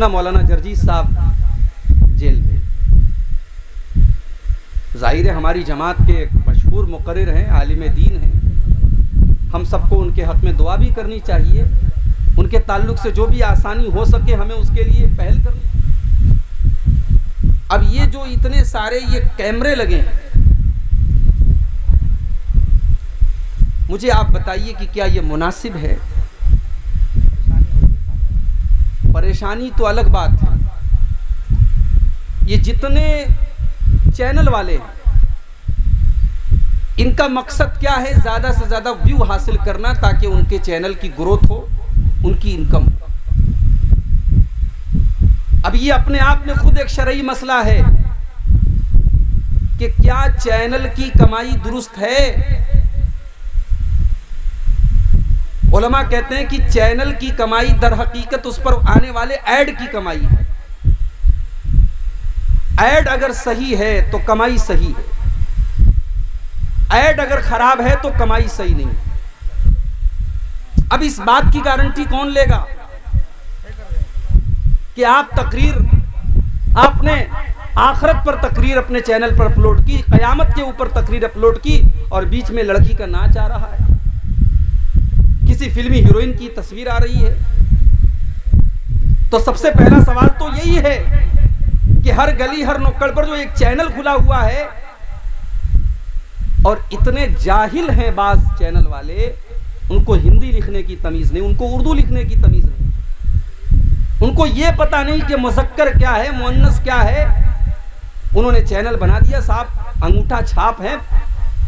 ना मौलाना जर्जी साहब जेल में। ज़ाहिर है हमारी जमात के मशहूर मुकर हैं, आलिम दीन हैं। हम सबको उनके हक में दुआ भी करनी चाहिए। उनके ताल्लुक से जो भी आसानी हो सके हमें उसके लिए पहल करनी। अब ये जो इतने सारे ये कैमरे लगे हैं, मुझे आप बताइए कि क्या ये मुनासिब है? परेशानी तो अलग बात है। ये जितने चैनल वाले इनका मकसद क्या है? ज़्यादा से ज़्यादा व्यू हासिल करना ताकि उनके चैनल की ग्रोथ हो, उनकी इनकम हो। अब ये अपने आप में खुद एक शरई मसला है कि क्या चैनल की कमाई दुरुस्त है? उलमा कहते हैं कि चैनल की कमाई दर हकीकत उस पर आने वाले ऐड की कमाई है। ऐड अगर सही है तो कमाई सही है। ऐड अगर खराब है तो कमाई सही नहीं अब इस बात की गारंटी कौन लेगा? कि आप तकरीर, आपने आखरत पर तकरीर अपने चैनल पर अपलोड की, कयामत के ऊपर तकरीर अपलोड की और बीच में लड़की का नाच आ रहा है। किसी फिल्मी हीरोइन की तस्वीर आ रही है। तो सबसे पहला सवाल तो यही है कि हर गली, हर नुक्कड़ पर जो एक चैनल खुला हुआ है, और इतने जाहिल हैं बाज चैनल वाले, उनको हिंदी लिखने की तमीज नहीं, उनको उर्दू लिखने की तमीज नहीं। उनको ये पता नहीं कि मुजक्कर क्या है मुन्नस क्या है। उन्होंने चैनल बना दिया, साहब, अंगूठा छाप है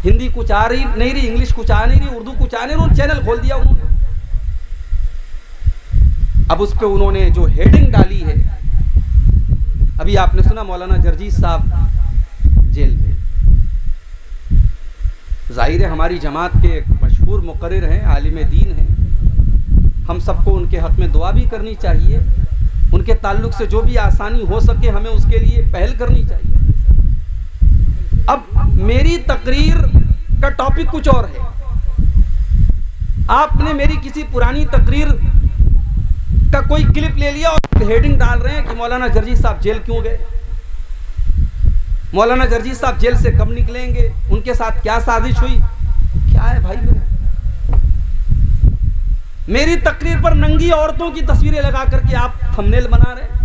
हिंदी कुछ आ रही नहीं रही, इंग्लिश कुछ आ नहीं रही, उर्दू कुछ आ नहीं रही चैनल खोल दिया उन्होंने। अब उस पर उन्होंने जो हेडिंग डाली है, अभी आपने सुना मौलाना जर्जी साहब जेल में। ज़ाहिर है हमारी जमात के एक मशहूर मुकर्र हैं, आलिम दीन हैं। हम सबको उनके हक में दुआ भी करनी चाहिए, उनके ताल्लुक से जो भी आसानी हो सके हमें उसके लिए पहल करनी चाहिए। अब मेरी तकरीर का टॉपिक कुछ और है। आपने मेरी किसी पुरानी तकरीर का कोई क्लिप ले लिया और हेडिंग डाल रहे हैं कि मौलाना जर्जी साहब जेल क्यों गए? मौलाना जर्जी साहब जेल से कब निकलेंगे? उनके साथ क्या साजिश हुई? क्या है भाई मेरे? मेरी तकरीर पर नंगी औरतों की तस्वीरें लगा करके आप थंबनेल बना रहे हैं।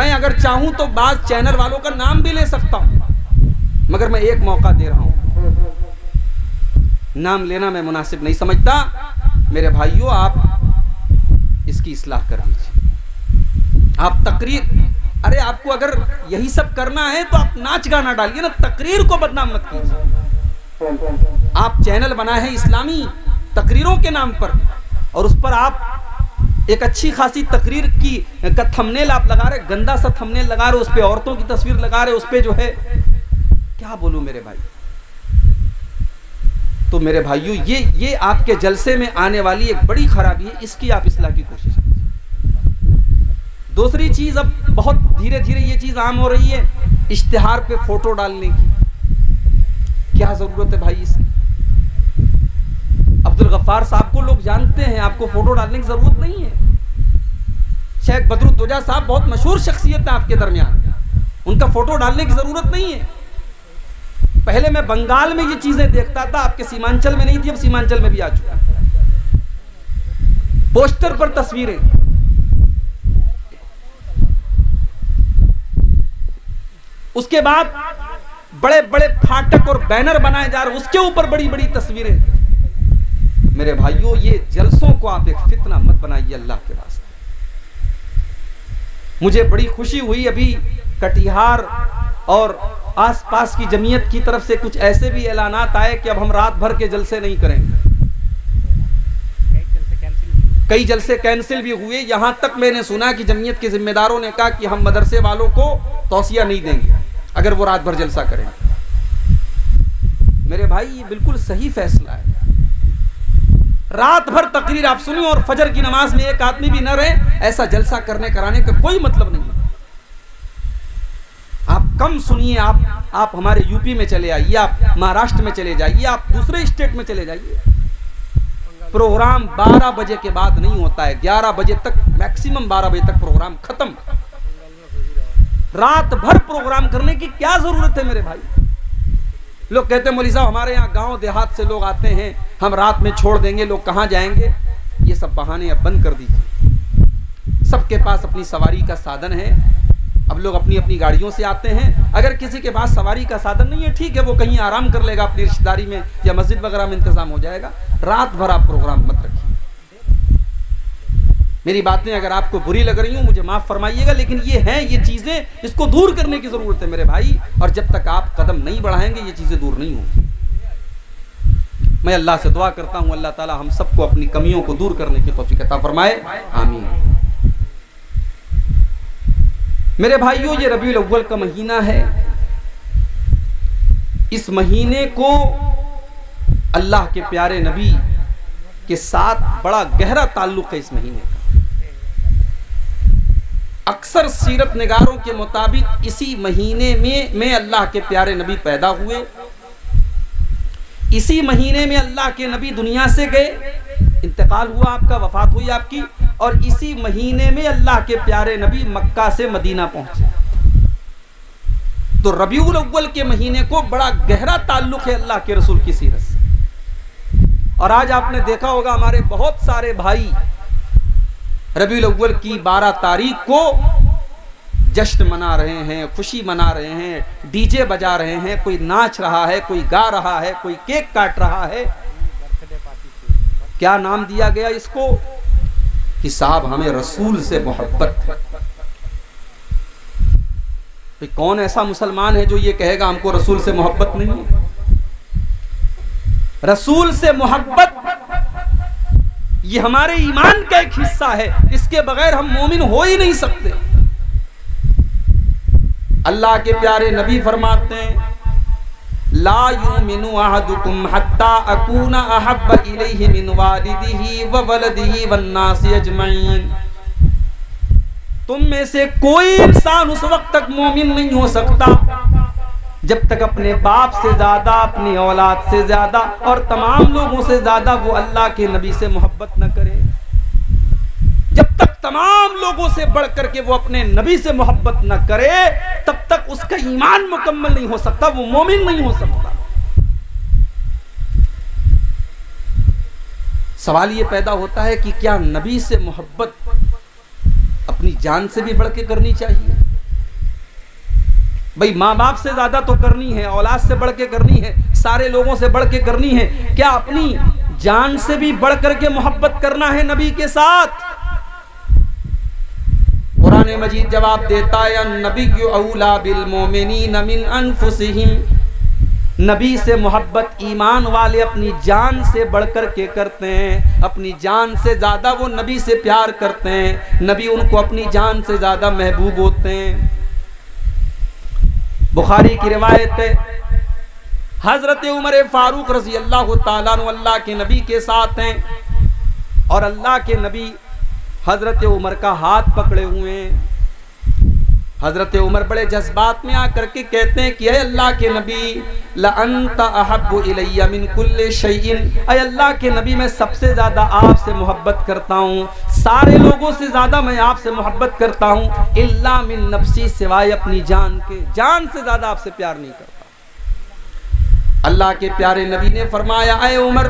मैं अगर चाहूँ तो बाद चैनल वालों का नाम भी ले सकता हूँ, मगर मैं एक मौका दे रहा हूँ। नाम लेना मैं मुनासिब नहीं समझता। मेरे भाइयों, आप इसकी इसलाह कर दीजिए आप तकरीर, अरे आपको अगर यही सब करना है तो आप नाच गाना डालिए ना, तकरीर को बदनाम मत कीजिए। आप चैनल बनाए हैं इस्लामी तकरीरों के नाम पर, और उस पर आप एक अच्छी खासी तकरीर की, का थंबनेल आप लगा रहे, गंदा सा थमनेल लगा रहे, उस पर औरतों की तस्वीर लगा रहे, उस पर जो है। क्या बोलूँ मेरे भाई? तो मेरे भाइयों, ये ये आपके जलसे में आने वाली एक बड़ी खराबी है, इसकी आप इसलाह की कोशिश दूसरी चीज़, अब बहुत धीरे धीरे ये चीज़ आम हो रही है, इश्तिहार पे फ़ोटो डालने की। क्या ज़रूरत है भाई इसकी? अब्दुल गफ्फार साहब को लोग जानते हैं, आपको फ़ोटो डालने की ज़रूरत नहीं है। शेख बदरुद्दोजा साहब बहुत मशहूर शख्सियत है आपके दरमियान। उनका फ़ोटो डालने की ज़रूरत नहीं है। पहले मैं बंगाल में ये चीज़ें देखता था आपके सीमांचल में नहीं थी, अब सीमांचल में भी आ चुका पोस्टर पर तस्वीरें। उसके बाद बड़े बड़े फाटक और बैनर बनाए जा रहे उसके ऊपर बड़ी बड़ी तस्वीरें। मेरे भाइयों, ये जलसों को आप एक फितना मत बनाइए अल्लाह के वास्ते मुझे बड़ी खुशी हुई अभी कटिहार और आसपास की जमीयत की तरफ़ से कुछ ऐसे भी ऐलानात आए कि अब हम रात भर के जलसे नहीं करेंगे। कई जलसे कैंसिल भी हुए। यहाँ तक मैंने सुना कि जमीयत के जिम्मेदारों ने कहा कि हम मदरसे वालों को तोसिया नहीं देंगे, अगर वो रात भर जलसा करेंगे। मेरे भाई, ये बिल्कुल सही फैसला है। रात भर तकरीर आप सुनिए और फजर की नमाज़ में एक आदमी भी न रहे, ऐसा जलसा करने कराने का कोई मतलब नहीं आप कम सुनिए, आप आप हमारे यूपी में चले आइए, आप महाराष्ट्र में चले जाइए, आप दूसरे स्टेट में चले जाइए। प्रोग्राम 12 बजे के बाद नहीं होता है 11 बजे तक मैक्सिमम 12 बजे तक प्रोग्राम खत्म। रात भर प्रोग्राम करने की क्या ज़रूरत है मेरे भाई? लोग कहते हैं मोली साहब हमारे यहाँ गाँव देहात से लोग आते हैं, हम रात में छोड़ देंगे, लोग कहाँ जाएँगे? ये सब बहाने अब बंद कर दीजिए। सबके पास अपनी सवारी का साधन है। अब लोग अपनी अपनी गाड़ियों से आते हैं। अगर किसी के पास सवारी का साधन नहीं है, ठीक है, वो कहीं आराम कर लेगा अपनी रिश्तेदारी में या मस्जिद वगैरह में इंतज़ाम हो जाएगा। रात भर आप प्रोग्राम मत रखिए। मेरी बातें अगर आपको बुरी लग रही हूँ, मुझे माफ़ फरमाइएगा, लेकिन ये हैं, ये चीज़ें, इसको दूर करने की ज़रूरत है मेरे भाई, और जब तक आप कदम नहीं बढ़ाएँगे, ये चीज़ें दूर नहीं होंगी। मैं अल्लाह से दुआ करता हूँ, अल्लाह ताला हम सबको अपनी कमियों को दूर करने की तोफीक अता फरमाए। आमीन। मेरे भाइयों, ये रबी अव्वल का महीना है। इस महीने को अल्लाह के प्यारे नबी के साथ बड़ा गहरा ताल्लुक है इस महीने का। अक्सर सीरत निगारों के मुताबिक इसी महीने में में अल्लाह के प्यारे नबी पैदा हुए। इसी महीने में अल्लाह के नबी दुनिया से गए। इंतकाल हुआ आपका, वफात हुई आपकी, और इसी महीने में अल्लाह के प्यारे नबी मक्का से मदीना पहुँचे। तो रबीउल अव्वल के महीने को बड़ा गहरा ताल्लुक है अल्लाह के रसूल की सीरत से। और आज आपने देखा होगा हमारे बहुत सारे भाई रबीउल अव्वल की 12 तारीख को जश्न मना रहे हैं, खुशी मना रहे हैं, डीजे बजा रहे हैं, कोई नाच रहा है, कोई गा रहा है, कोई केक काट रहा है। क्या नाम दिया गया इसको? कि साहब हमें रसूल से मोहब्बत है। कौन ऐसा मुसलमान है जो ये कहेगा हमको रसूल से मोहब्बत नहीं रसूल से मोहब्बत ये हमारे ईमान का एक हिस्सा है। इसके बगैर हम मोमिन हो ही नहीं सकते। अल्लाह के प्यारे नबी फरमाते हैं, ला युमिनु अहदुकुम हत्ता अकूना अहब्ब इलैहि मिन वालिदिही व वलदिही अजमईन। तुम में से कोई इंसान उस वक्त तक मोमिन नहीं हो सकता। जब तक अपने बाप से ज़्यादा, अपनी औलाद से ज़्यादा और तमाम लोगों से ज़्यादा वो अल्लाह के नबी से मोहब्बत न करे। जब तक तमाम लोगों से बढ़ करके वो अपने नबी से मोहब्बत न करे, तब तक उसका ईमान मुकम्मल नहीं हो सकता, वो मोमिन नहीं हो सकता। सवाल ये पैदा होता है कि क्या नबी से मोहब्बत अपनी जान से भी बढ़ के करनी चाहिए? भाई माँ बाप से ज़्यादा तो करनी है, औलाद से बढ़ के करनी है, सारे लोगों से बढ़ के करनी है। क्या अपनी जान से भी बढ़ करके मोहब्बत करना है नबी के साथ? कुरान मजीद जवाब देता है नबी औला बिल मोमिनीन मिन अनफुसिहिम नबी से मोहब्बत ईमान वाले अपनी जान से बढ़कर के करते हैं। अपनी जान से ज़्यादा वो नबी से प्यार करते हैं। नबी उनको अपनी जान से ज़्यादा महबूब होते हैं। बुखारी की रिवायत है, हज़रत उमर फारूक रज़ी अल्लाह तला के नबी के साथ हैं और अल्लाह के नबी हज़रत उमर का हाथ पकड़े हुए हैं। हज़रत उमर बड़े जज्बात में आकर के कहते हैं कि अल्लाह के नबी अल्लाह के नबी, मैं सबसे ज़्यादा आपसे मोहब्बत करता हूँ। सारे लोगों से ज़्यादा मैं आपसे मोहब्बत करता हूँ। इल्ला मिन नफसी सिवाय अपनी जान के। जान से ज़्यादा आपसे प्यार नहीं करता। अल्लाह के प्यारे नबी ने फरमाया अय उमर,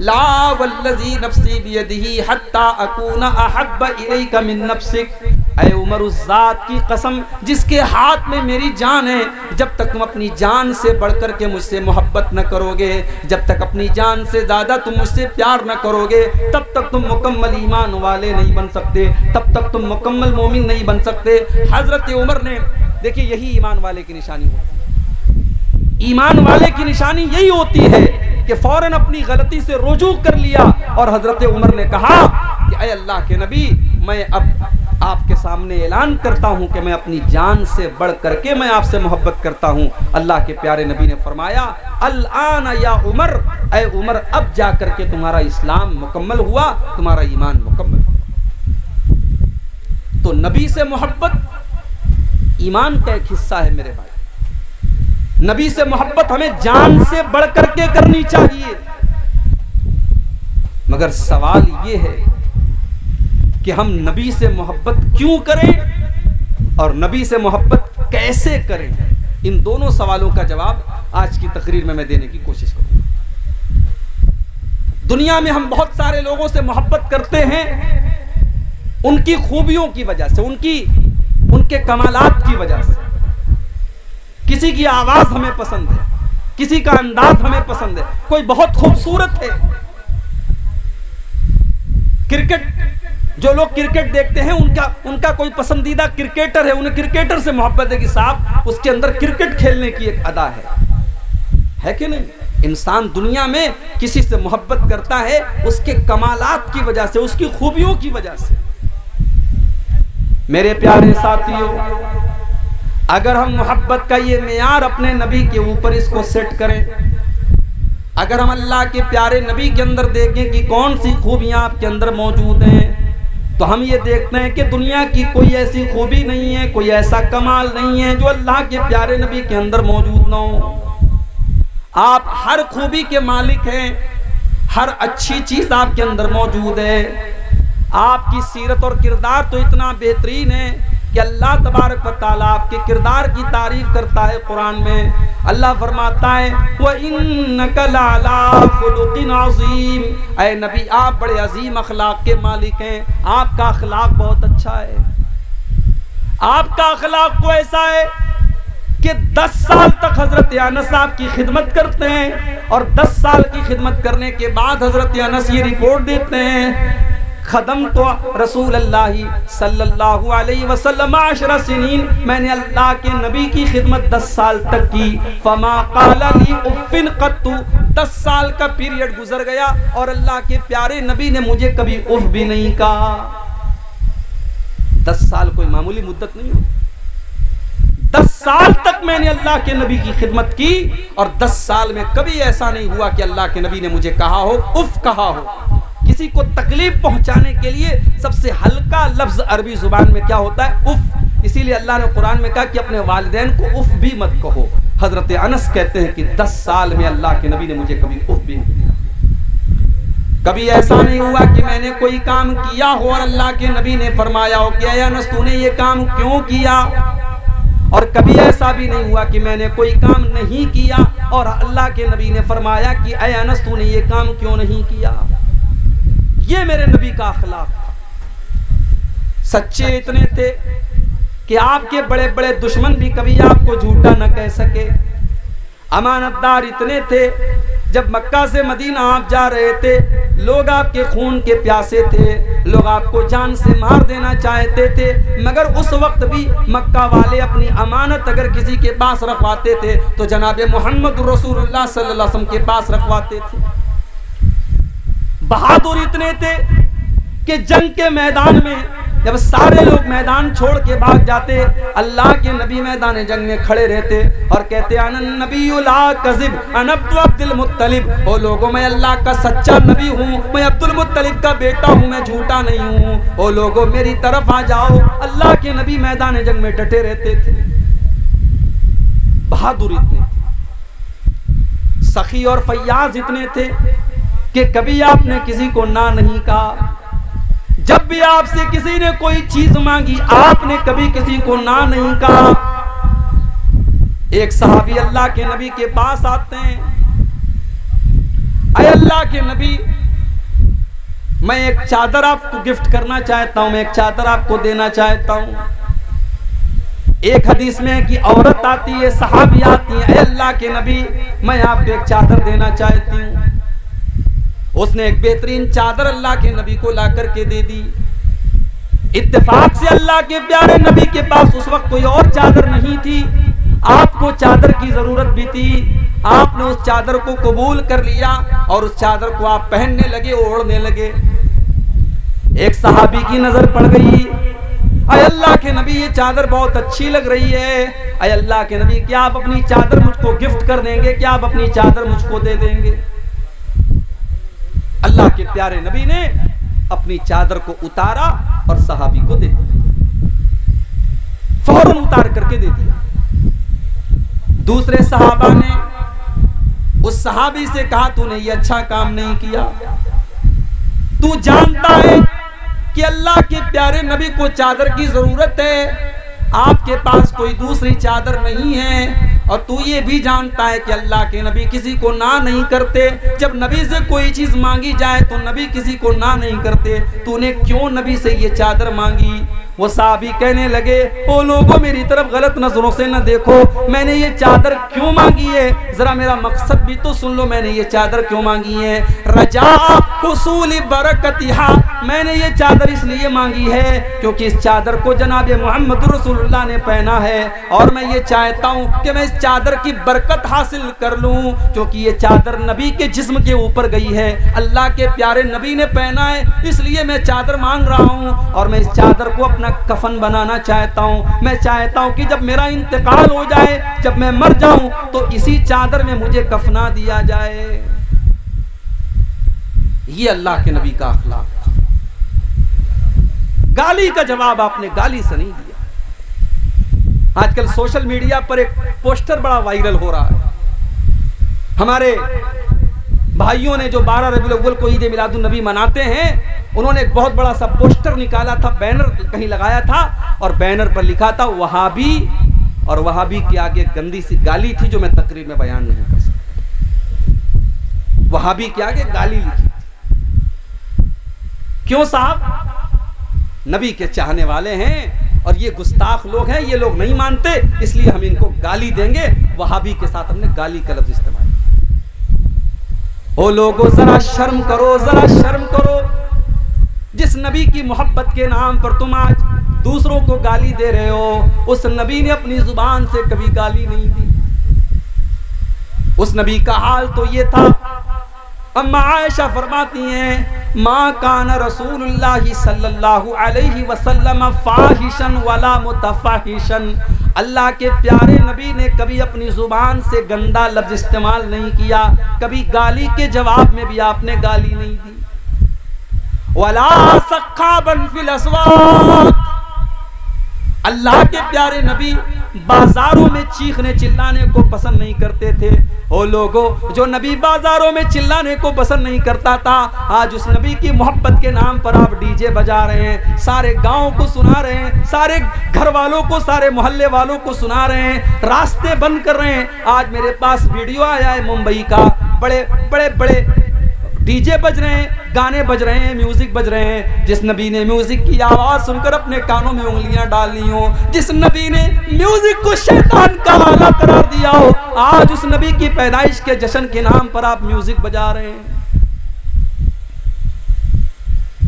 ला वल्लजी नफसी बियदिही हत्ता अकूना अहब्ब इलैका मिन नफसिक। ऐ उमर उस जात की कसम जिसके हाथ में मेरी जान है, जब तक तुम अपनी जान से बढ़कर के मुझसे मोहब्बत न करोगे, जब तक अपनी जान से ज़्यादा तुम मुझसे प्यार न करोगे, तब तक तुम मुकम्मल ईमान वाले नहीं बन सकते, तब तक तुम मुकम्मल मोमिन नहीं बन सकते। हज़रत उमर ने, देखिए यही ईमान वाले की निशानी होती ईमान वाले की निशानी यही होती है कि फ़ौरन अपनी गलती से रुजू कर लिया, और हज़रत उमर ने कहा कि अय अल्लाह के नबी, मैं अब आपके सामने ऐलान करता हूँ कि मैं अपनी जान से बढ़ करके मैं आपसे मोहब्बत करता हूँ। अल्लाह के प्यारे नबी ने फरमाया अल्लान या उमर अय उमर, अब जा करके तुम्हारा इस्लाम मुकम्मल हुआ, तुम्हारा ईमान मुकम्मल तो नबी से मोहब्बत, ईमान का एक हिस्सा है मेरे भाई। नबी से मोहब्बत हमें जान से बढ़ करके करनी चाहिए। मगर सवाल ये है कि हम नबी से मोहब्बत क्यों करें और नबी से मोहब्बत कैसे करें? इन दोनों सवालों का जवाब आज की तकरीर में मैं देने की कोशिश करूँगा। दुनिया में हम बहुत सारे लोगों से मोहब्बत करते हैं। उनकी खूबियों की वजह से, उनकी, उनके कमालात की वजह से। किसी की आवाज़ हमें पसंद है, किसी का अंदाज हमें पसंद है। कोई बहुत खूबसूरत है। क्रिकेट जो लोग क्रिकेट देखते हैं, उनका उनका कोई पसंदीदा क्रिकेटर है, उन्हें क्रिकेटर से मोहब्बत है कि साहब, उसके अंदर क्रिकेट खेलने की एक अदा है। है कि नहीं? इंसान दुनिया में किसी से मोहब्बत करता है, उसके कमालात की वजह से, उसकी खूबियों की वजह से। मेरे प्यारे साथियों, अगर हम मोहब्बत का ये मैार अपने नबी के ऊपर इसको सेट करें, अगर हम अल्लाह के प्यारे नबी के अंदर देखें कि कौन सी खूबियाँ आपके अंदर मौजूद हैं तो हम ये देखते हैं कि दुनिया की कोई ऐसी खूबी नहीं है, कोई ऐसा कमाल नहीं है जो अल्लाह के प्यारे नबी के अंदर मौजूद ना हो। आप हर खूबी के मालिक हैं, हर अच्छी चीज़ आपके अंदर मौजूद है। आपकी सीरत और किरदार तो इतना बेहतरीन है कि अल्लाह तबारक ताला आपके किरदार की तारीफ़ करता है कुरान में। अल्लाह फरमाता है वह इन अजीम। अय नबी, आप बड़े अजीम अखलाक के मालिक हैं। आपका अखलाक बहुत अच्छा है। आपका अखलाक तो ऐसा है कि 10 साल तक हज़रत अनस साहब की खिदमत करते हैं और 10 साल की खिदमत करने के बाद हज़रत अनस ये रिपोर्ट देते हैं खदम तो रसूल अल्लाह सल्लल्लाहु अलैहि वसल्लम आशरा सिनीन। मैंने अल्लाह के नबी की खिदमत 10 साल तक की। फमा काली उफ़िन कत्तु। 10 साल का पीरियड गुजर गया और अल्लाह के प्यारे नबी ने मुझे कभी उफ भी नहीं कहा। 10 साल कोई मामूली मुद्दत नहीं होती दस साल तक मैंने अल्लाह के नबी की खिदमत की और दस साल में कभी ऐसा नहीं हुआ कि अल्लाह के नबी ने मुझे कहा हो, उफ कहा हो। किसी को तकलीफ़ पहुँचाने के लिए सबसे हल्का लफ्ज अरबी ज़ुबान में क्या होता है? उफ। इसीलिए अल्लाह ने कुरान में कहा कि अपने वालदेन को उफ भी मत कहो। हज़रत अनस कहते हैं कि दस साल में अल्लाह के नबी ने मुझे कभी उफ भी नहीं दिया। कभी ऐसा नहीं हुआ कि मैंने कोई काम किया हो और अल्लाह के नबी ने फरमाया हो कि अनस, तूने ये काम क्यों किया? और कभी ऐसा भी नहीं हुआ कि मैंने कोई काम नहीं किया और अल्लाह के नबी ने फरमाया कि अनस, तूने ये काम क्यों नहीं किया? ये मेरे नबी का अखलाक। था सच्चे इतने थे कि आपके बड़े बड़े दुश्मन भी कभी आपको झूठा न कह सके। अमानतदार इतने थे, जब मक्का से मदीना आप जा रहे थे, लोग आपके खून के प्यासे थे, लोग आपको जान से मार देना चाहते थे, मगर उस वक्त भी मक्का वाले अपनी अमानत अगर किसी के पास रखवाते थे तो जनाब मोहम्मद रसूलुल्लाह सल्लल्लाहु अलैहि वसल्लम के पास रखवाते थे। बहादुर इतने थे कि जंग के मैदान में, जब सारे लोग मैदान छोड़ के भाग जाते, अल्लाह के नबी मैदान जंग में खड़े रहते और कहते अब्दुल मुत्तलिब। ओ लोगों, मैं अल्लाह का सच्चा नबी हूँ, मैं अब्दुल मुत्तलिब का बेटा हूँ, मैं झूठा नहीं हूँ। ओ लोगों, मेरी तरफ़ आ जाओ। अल्लाह के नबी मैदान जंग में डटे रहते थे। बहादुर इतने थे। सखी और फैयाज इतने थे कि कभी आपने किसी को ना नहीं कहा। जब भी आपसे किसी ने कोई चीज़ मांगी, आपने कभी किसी को ना नहीं कहा। एक साहबी अल्लाह के नबी के पास आते हैं। अरे अल्लाह के नबी, मैं एक चादर आपको गिफ्ट करना चाहता हूँ, मैं एक चादर आपको देना चाहता हूँ। एक हदीस में कि औरत आती है, सहाबी आती है। अल्लाह के नबी, मैं आपको एक चादर देना चाहती हूँ। उसने एक बेहतरीन चादर अल्लाह के नबी को ला करके दे दी। इत्तेफाक से अल्लाह के प्यारे नबी के पास उस वक्त कोई और चादर नहीं थी। आपको चादर की ज़रूरत भी थी। आपने उस चादर को कबूल कर लिया और उस चादर को आप पहनने लगे, ओढ़ने लगे। एक सहाबी की नज़र पड़ गई। अय अल्लाह के नबी, ये चादर बहुत अच्छी लग रही है। अय अल्लाह के नबी, क्या आप अपनी चादर मुझको गिफ्ट कर देंगे? क्या आप अपनी चादर मुझको दे देंगे? अल्लाह के प्यारे नबी ने अपनी चादर को उतारा और सहाबी को दे दिया। फ़ौरन उतार करके दे दिया। दूसरे सहाबा ने, उस सहाबी से कहा, तूने ये अच्छा काम नहीं किया। तू जानता है कि अल्लाह के प्यारे नबी को चादर की ज़रूरत है। आपके पास कोई दूसरी चादर नहीं है। और तू ये भी जानता है कि अल्लाह के नबी किसी को ना नहीं करते। जब नबी से कोई चीज़ मांगी जाए तो नबी किसी को ना नहीं करते। तूने क्यों नबी से ये चादर मांगी? वो साहबी कहने लगे, ओ लोगों, मेरी तरफ़ गलत नज़रों से न देखो। मैंने ये चादर क्यों मांगी है? जरा मेरा मकसद भी तो सुन लो, मैंने ये चादर क्यों मांगी है? रजा, हुसूल बरकतिहा मैंने ये चादर इसलिए मांगी है क्योंकि इस चादर को जनाब मोहम्मद रसूलुल्लाह ने पहना है और मैं ये चाहता हूँ कि मैं इस चादर की बरकत हासिल कर लूँ, क्योंकि ये चादर नबी के जिस्म के ऊपर गई है। अल्लाह के प्यारे नबी ने पहना है, इसलिए मैं चादर मांग रहा हूँ और मैं इस चादर को अपना अपना कफन बनाना चाहता हूँ। मैं चाहता हूँ कि जब मेरा इंतकाल हो जाए, जब मैं मर जाऊँ तो इसी चादर में मुझे कफना दिया जाए। ये अल्लाह के नबी का अखलाक था। गाली का जवाब आपने गाली से नहीं दिया। आजकल सोशल मीडिया पर एक पोस्टर बड़ा वायरल हो रहा है। हमारे भाइयों ने जो बारह रबी को ईद मिलादुल नबी मनाते हैं, उन्होंने एक बहुत बड़ा सा पोस्टर निकाला था, बैनर कहीं लगाया था और बैनर पर लिखा था, वहाबी, और वहाबी के आगे गंदी सी गाली थी जो मैं तकरीर में बयान नहीं कर सकता। वहाबी के आगे गाली लिखी थी। क्यों साहब? नबी के चाहने वाले हैं और ये गुस्ताख लोग हैं, ये लोग नहीं मानते, इसलिए हम इनको गाली देंगे। वहाबी के साथ हमने गाली का लफ्ज इस्तेमाल ओ लोगों, जरा शर्म करो, जरा शर्म करो। जिस नबी की मोहब्बत के नाम पर तुम आज दूसरों को गाली दे रहे हो, उस नबी ने अपनी ज़ुबान से कभी गाली नहीं दी। उस नबी का हाल तो ये था, अम्मा आयशा फरमाती हैं, माँ कान रसूलुल्लाह सल्लल्लाहु अलैहि वसल्लम फाहिशन वाला मुतफाहिशन। अल्लाह के प्यारे नबी ने कभी अपनी ज़ुबान से गंदा लफ्ज इस्तेमाल नहीं किया, कभी गाली के जवाब में भी आपने गाली नहीं दी। वला अल्लाह के प्यारे नबी बाजारों में चीखने चिल्लाने को पसंद नहीं करते थे। ओ लोगों, जो नबी बाजारों में चिल्लाने को पसंद नहीं करता था, आज उस नबी की मोहब्बत के नाम पर आप डीजे बजा रहे हैं, सारे गाँव को सुना रहे हैं, सारे घर वालों को, सारे मोहल्ले वालों को सुना रहे हैं, रास्ते बंद कर रहे हैं। आज मेरे पास वीडियो आया है मुंबई का, बड़े बड़े बड़े डीजे बज रहे हैं, गाने बज रहे हैं म्यूज़िक बज रहे हैं। जिस नबी ने म्यूज़िक की आवाज़ सुनकर अपने कानों में उंगलियाँ डाली हो, जिस नबी ने म्यूज़िक को शैतान का आला करार दिया हो, आज उस नबी की पैदाइश के जश्न के नाम पर आप म्यूज़िक बजा रहे हैं।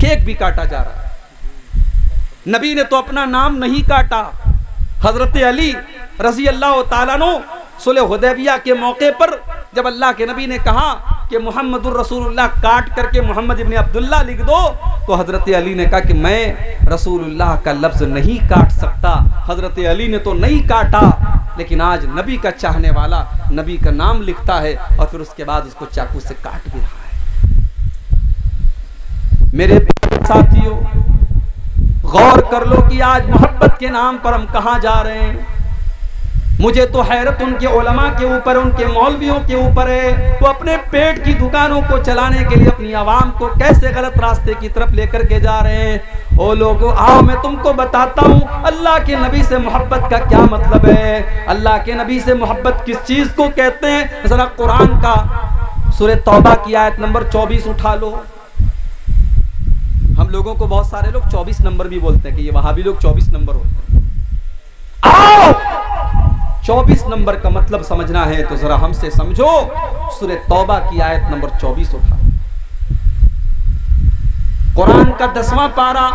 केक भी काटा जा रहा है। नबी ने तो अपना नाम नहीं काटा। हज़रत अली रज़ी अल्लाह तला के मौके पर जब अल्लाह के नबी ने कहा कि मोहम्मद रसूलुल्लाह काट करके मोहम्मद इबन अब्दुल्ला लिख दो तो हज़रत अली ने कहा कि मैं रसूलुल्लाह का लफ्ज़ नहीं काट सकता। हज़रत अली ने तो नहीं काटा, लेकिन आज नबी का चाहने वाला नबी का नाम लिखता है और फिर उसके बाद उसको चाकू से काट भी रहा है। मेरे साथियों, गौर कर लो कि आज मोहब्बत के नाम पर हम कहा जा रहे हैं। मुझे तो हैरत उनके ओलमा के ऊपर, उनके मौलवियों के ऊपर है। वो अपने पेट की दुकानों को चलाने के लिए, अपनी आवाम को कैसे गलत रास्ते की तरफ़ लेकर के जा रहे हैं? ओ लोगों, आओ, मैं तुमको बताता हूँ, अल्लाह के नबी से मोहब्बत का क्या मतलब है? अल्लाह के नबी से मोहब्बत किस चीज़ को कहते हैं? ज़रा कुरान का सुर तौबा की आयत नंबर चौबीस उठा लो। हम लोगों को बहुत सारे लोग चौबीस नंबर भी बोलते हैं, कि ये वहाँ भी लोग चौबीस नंबर होते हैं। आओ! चौबीस नंबर का मतलब समझना है तो जरा हमसे समझो। सूर्य तौबा की आयत नंबर चौबीस उठा। कुरान का दसवां पारा